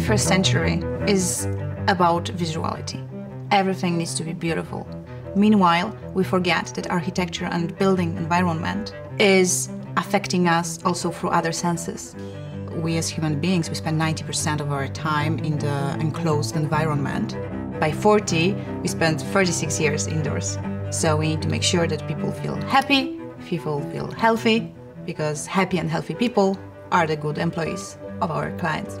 21st century is about visuality. Everything needs to be beautiful. Meanwhile, we forget that architecture and building environment is affecting us also through other senses. We as human beings, we spend 90% of our time in the enclosed environment. By 40, we spend 36 years indoors. So we need to make sure that people feel happy, people feel healthy, because happy and healthy people are the good employees of our clients.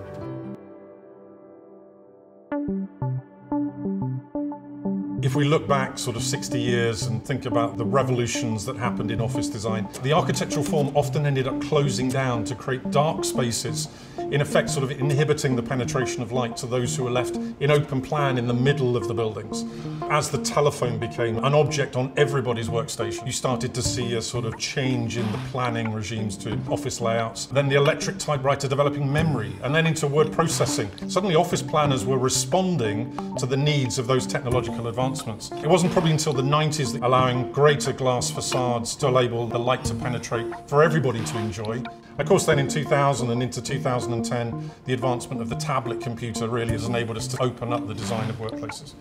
If we look back sort of 60 years and think about the revolutions that happened in office design, the architectural form often ended up closing down to create dark spaces, in effect sort of inhibiting the penetration of light to those who were left in open plan in the middle of the buildings. As the telephone became an object on everybody's workstation, you started to see a sort of change in the planning regimes to office layouts. Then the electric typewriter developing memory, and then into word processing. Suddenly office planners were responding to the needs of those technological advancements. It wasn't probably until the 90s that allowing greater glass facades to enable the light to penetrate for everybody to enjoy. Of course, then in 2000 and into 2010, the advancement of the tablet computer really has enabled us to open up the design of workplaces.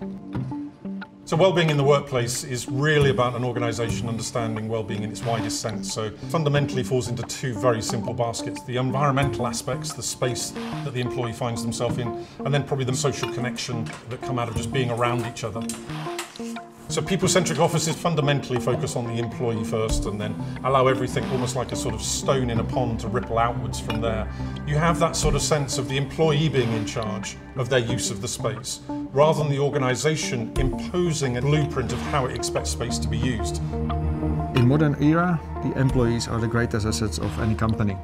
So well-being in the workplace is really about an organisation understanding well-being in its widest sense. So fundamentally falls into two very simple baskets. The environmental aspects, the space that the employee finds themselves in, and then probably the social connection that come out of just being around each other. So people-centric offices fundamentally focus on the employee first and then allow everything almost like a sort of stone in a pond to ripple outwards from there. You have that sort of sense of the employee being in charge of their use of the space, rather than the organisation imposing a blueprint of how it expects space to be used. In modern era, the employees are the greatest assets of any company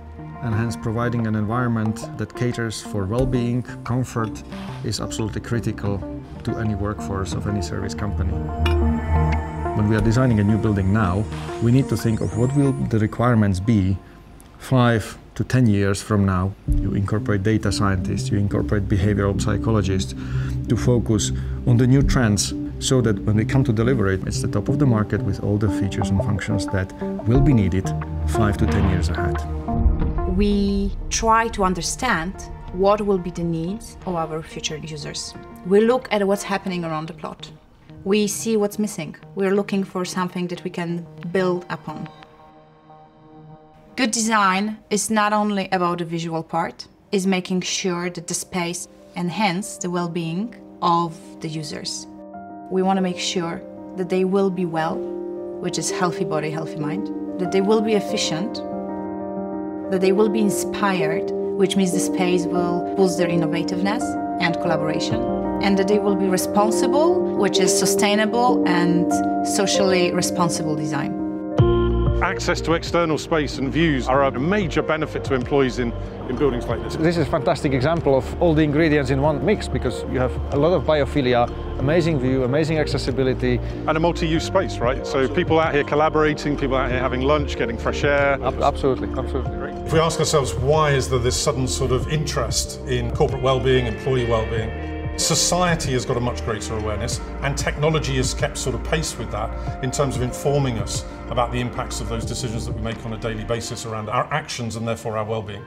and hence providing an environment that caters for well-being, comfort is absolutely critical to any workforce of any service company. When we are designing a new building now, we need to think of what will the requirements be five to 10 years from now. You incorporate data scientists, you incorporate behavioral psychologists to focus on the new trends so that when we come to deliver it, it's the top of the market with all the features and functions that will be needed five to 10 years ahead we try to understand what will be the needs of our future users. We look at what's happening around the plot. We see what's missing. We're looking for something that we can build upon. Good design is not only about the visual part, is making sure that the space enhance the well-being of the users. We want to make sure that they will be well, which is healthy body, healthy mind, that they will be efficient, that they will be inspired, which means the space will boost their innovativeness and collaboration, and that they will be responsible, which is sustainable and socially responsible design. Access to external space and views are a major benefit to employees in, in buildings like this. This is a fantastic example of all the ingredients in one mix because you have a lot of biophilia, amazing view, amazing accessibility. And a multi-use space, right? So people out here collaborating, people out here having lunch, getting fresh air. absolutely, absolutely. If we ask ourselves why is there this sudden sort of interest in corporate well-being, employee well-being, Society has got a much greater awareness, and technology has kept sort of pace with that in terms of informing us about the impacts of those decisions that we make on a daily basis around our actions and therefore our well-being.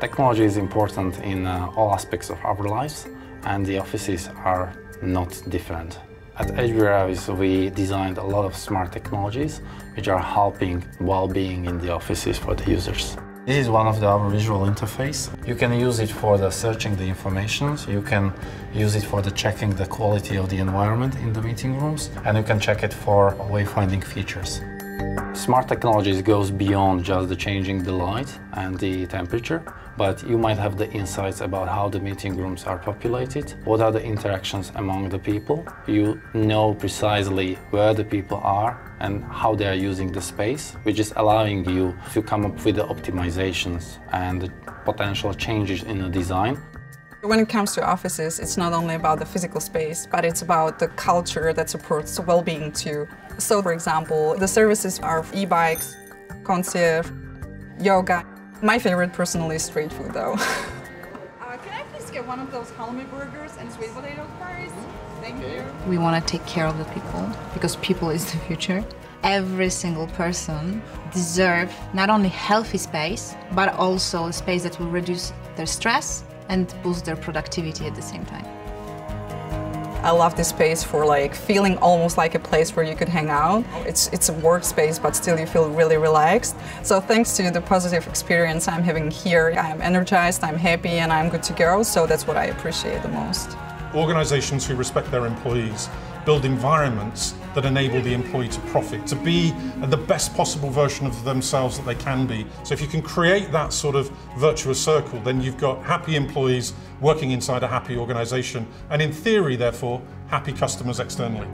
Technology is important in uh, all aspects of our lives, and the offices are not different. At HB Reavis, we designed a lot of smart technologies which are helping well-being in the offices for the users. This is one of the, our visual interface. You can use it for the searching the information. You can use it for the checking the quality of the environment in the meeting rooms, and you can check it for wayfinding features. Smart technologies goes beyond just the changing the light and the temperature, but you might have the insights about how the meeting rooms are populated, what are the interactions among the people. You know precisely where the people are and how they are using the space, which is allowing you to come up with the optimizations and the potential changes in the design. When it comes to offices, it's not only about the physical space, but it's about the culture that supports well-being too. So, for example, the services are e-bikes, concierge, yoga. My favorite personally is street food though. uh, can I please get one of those halloumi burgers and sweet potato fries? Thank you. We want to take care of the people because people is the future. Every single person deserves not only healthy space, but also a space that will reduce their stress and boost their productivity at the same time. I love this space for like feeling almost like a place where you could hang out. It's it's a workspace, but still you feel really relaxed. So thanks to the positive experience I'm having here, I'm energized, I'm happy, and I'm good to go. So that's what I appreciate the most. Organisations who respect their employees build environments that enable the employee to profit, to be the best possible version of themselves that they can be. So if you can create that sort of virtuous circle, then you've got happy employees working inside a happy organisation, and in theory, therefore, happy customers externally.